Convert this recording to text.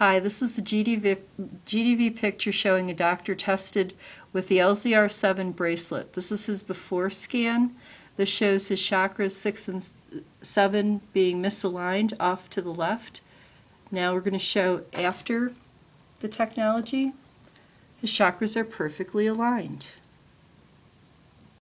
Hi, this is the GDV, GDV picture showing a doctor tested with the LZR7 bracelet. This is his before scan. This shows his chakras 6 and 7 being misaligned off to the left. Now we're going to show after the technology. His chakras are perfectly aligned.